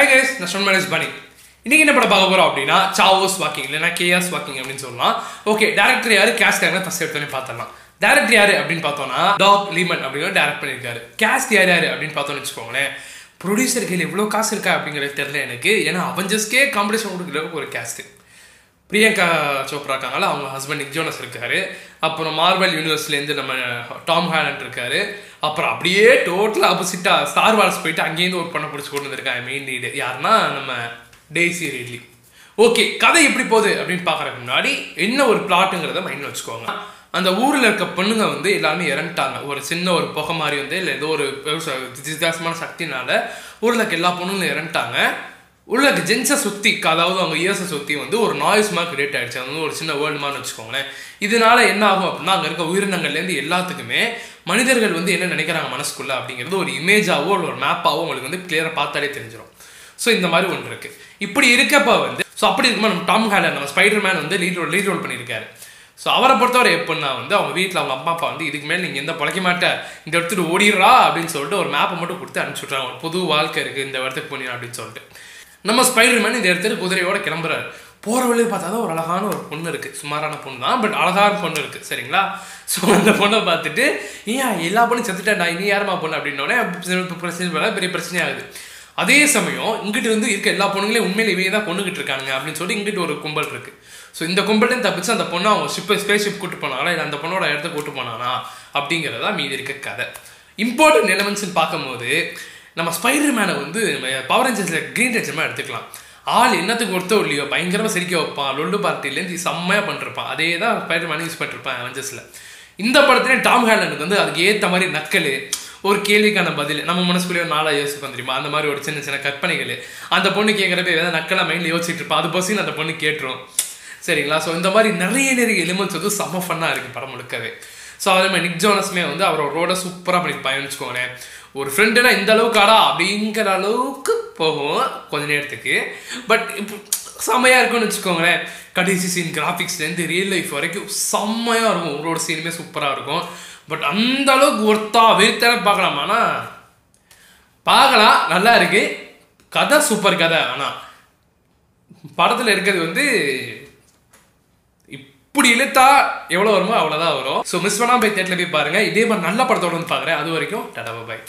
Hi guys நான் சொன்ன manage பண்ணி இன்னைக்கு என்ன படம் பார்க்க போறோம் அப்படின்னா சாவோஸ் வாக்கிங் இல்லைன்னா கேஆஸ் வாக்கிங் அப்படின்னு சொல்லலாம். ஓகே டேரக்டர் யாரு? கேஸ்ட் யாருன்னு ஃபஸ்ட் எடுத்தோன்னே பார்த்தலாம் டேரக்டர் யாரு அப்படின்னு பார்த்தோம்னா டாக் லீமன் அப்படின்னு டேரக்ட் பண்ணியிருக்காரு. கேஸ்ட் யார் யாரு அப்படின்னு பார்த்தோம்னு வச்சுக்கோங்களேன் ப்ரொடியூசர் கையில் எவ்வளோ காசு இருக்கா அப்படிங்கிறது தெரியல எனக்கு. ஏன்னா அவஞ்சஸ்க்கே காம்படிஷன் கொடுக்குற ஒரு கேஸ்ட்டு பிரியங்கா சோப்ரா இருக்காங்களா அவங்க ஹஸ்பண்ட் நிக் ஜோனஸ் இருக்காரு. அப்புறம் மார்வல் யூனிவர்ஸ்லேருந்து நம்ம டாம் ஹேலண்ட் இருக்காரு. அப்புறம் அப்படியே டோட்டல் ஆப்போசிட்டா ஸ்டார் வார்ஸ் போயிட்டு அங்கேருந்து ஒரு பண்ண பிடிச்சி கொண்டு வந்திருக்காங்க. மெயின் லீடு யாருன்னா நம்ம டேசி ரெட்லி ஓகே கதை எப்படி போகுது அப்படின்னு பார்க்குறதுக்கு முன்னாடி என்ன ஒரு பிளாட்டுங்கிறத மைண்டில் வச்சுக்கோங்க. அந்த ஊரில் இருக்க பொண்ணுங்க வந்து எல்லாருமே இறந்துட்டாங்க. ஒரு சின்ன ஒரு புகை மாதிரி வந்து இல்லை ஏதோ ஒரு வித்தியாசமான சக்தினால ஊரில் இருக்க எல்லா பொண்ணுங்களும் இறந்துட்டாங்க. உள்ள ஜென்ஸை சுற்றி அதாவது அவங்க இயர்ஸை சுற்றி வந்து ஒரு நாய்ஸ் மாதிரி கிரியேட் ஆகிடுச்சு அது வந்து ஒரு சின்ன வேர்ல்டு மாதிரி வச்சுக்கோங்களேன். இதனால என்ன ஆகும் அப்படின்னா அங்கே இருக்க உயிரினங்கள்லேருந்து எல்லாத்துக்குமே மனிதர்கள் வந்து என்ன நினைக்கிறாங்க மனசுக்குள்ள அப்படிங்கிறது ஒரு இமேஜாவோ ஒரு மேப்பாவோ உங்களுக்கு வந்து கிளியராக பார்த்தாலே தெரிஞ்சிடும் ஸோ இந்த மாதிரி ஒன்று இருக்குது இப்படி இருக்கப்போ வந்து ஸோ அப்படி இருக்குமா நம்ம டாம் ஹேலர் நம்ம ஸ்பைடர் மேன் வந்து லீட் ரோல் லீட் ரோல் பண்ணியிருக்காரு. ஸோ அவரை பொறுத்தவரை எப்படின்னா வந்து அவங்க வீட்டில் அவங்க அம்மா அப்பா வந்து இதுக்கு மேலே நீங்கள் எந்த பிழைக்க மாட்டேன் இந்த இடத்துல ஓடிடுறா. அப்படின்னு சொல்லிட்டு ஒரு மேப்பை மட்டும் கொடுத்து அனுப்பிச்சுட்றாங்க ஒரு புது வாழ்க்கை இருக்குது இந்த இடத்துக்கு போனீங்க அப்படின்னு சொல்லிட்டு. நம்ம ஸ்பைடர் மேன் இந்த இடத்துல குதிரையோட கிளம்புறாரு. போகிற வழியில் பார்த்தா தான் ஒரு அழகான ஒரு பொண்ணு இருக்குது சுமாரான பொண்ணு தான் பட் அழகான பொண்ணு இருக்குது சரிங்களா? ஸோ அந்த பொண்ணை பார்த்துட்டு ஏன் எல்லா பொண்ணும் செத்துட்டேன் நான் இனி யாருமா பொண்ணு? அப்படின்னோடனே பிரச்சனை பெரிய பிரச்சனையாகுது. அதே சமயம் இங்கிட்டு வந்து இருக்க எல்லா பொண்ணுங்களையும் உண்மையில இவங்க தான் கொண்டுகிட்டு இருக்காங்க அப்படின்னு சொல்லி இங்கிட்டு ஒரு கும்பல் இருக்கு. ஸோ இந்த கும்பல்டையும் தப்பிச்சு அந்த பொண்ணை அவங்க ஷிப்பை ஸ்பேஸ் ஷிப் கூட்டு போனாங்களா? இல்லை அந்த பொண்ணோட இடத்த கூட்டு போனானா? அப்படிங்கிறதா மீதி இருக்க கதை. இம்பார்ட்டன்ட் எலமெண்ட்ஸ்னு பார்க்கும்போது நம்ம ஸ்பைடர் மேனை வந்து பவர் ரேஞ்சர்ஸில் க்ரீன் ரேஞ்சர் எடுத்துக்கலாம். ஆள் என்னத்துக்கு ஒருத்தோ இல்லையோ பயங்கரமாக சிரிக்க வைப்பான். லொல்லு பார்ட்டிலேருந்து செம்மையாக பண்ணிருப்பான். அதே தான் ஸ்பைடர் மேன் யூஸ் பண்ணிருப்பான் அவெஞ்சர்ஸில் இந்த படத்துல டாம் ஹேலனுக்கு வந்து அதுக்கு ஏற்ற மாதிரி நக்கல் ஒரு கேள்விக்கான பதில் நம்ம மனசுக்குள்ளேயே நாளாக யோசிப்போம் தெரியுமா? அந்த மாதிரி ஒரு சின்ன சின்ன கற்பனைகள். அந்த பொண்ணு கேட்குறப்ப ஏதாவது நக்கலாக மைண்டில் யோசிச்சுட்டு இருப்பான் அது பசின்னு அந்த பொண்ணு கேட்டுரும். சரிங்களா? ஸோ இந்த மாதிரி நிறைய நிறைய எலிமெண்ட்ஸ் வந்து செம்ம ஃபன்னாக இருக்குது படம் முழுக்கவே. ஸோ அதே மாதிரி நிக் ஜோனஸ்மே வந்து அவரோட ரோட சூப்பராக பண்ணியிருப்பாங்கன்னு வச்சுக்கோங்களேன். ஒரு ஃப்ரெண்டுனா இந்த அளவுக்கு ஆடா அப்படிங்கிற அளவுக்கு போகும் கொஞ்ச நேரத்துக்கு. பட் இப்போ செம்மையாக இருக்கும்னு வச்சுக்கோங்களேன். கடைசி சீன் கிராஃபிக்ஸ்லேருந்து ரியல் லைஃப் வரைக்கும் செம்மையாக இருக்கும். உங்களோட சீனுமே சூப்பராக இருக்கும். பட் அந்த அளவுக்கு ஒர்த்தா வெறுத்தானே பார்க்கலாமாண்ணா பார்க்கலாம். நல்லா இருக்கு. கதை சூப்பர் கதை. ஆனால் படத்தில் இருக்கிறது வந்து இப்படி இழுத்தா எவ்வளோ வருமோ அவ்வளோதான் வரும். ஸோ மிஸ் பண்ணாமல் போய் தேட்டில் போய் பாருங்கள் இதே மாதிரி நல்ல படத்தோட வந்து பார்க்குறேன். அது வரைக்கும் டடா பாய்